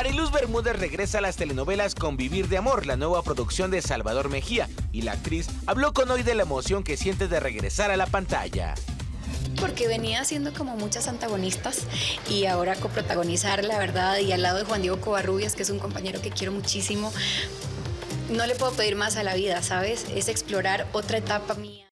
Mariluz Bermúdez regresa a las telenovelas con Vivir de Amor, la nueva producción de Salvador Mejía, y la actriz habló con hoy de la emoción que siente de regresar a la pantalla porque venía haciendo como muchas antagonistas y ahora coprotagonizar, la verdad, y al lado de Juan Diego Covarrubias, que es un compañero que quiero muchísimo, no le puedo pedir más a la vida, ¿sabes? Es explorar otra etapa mía.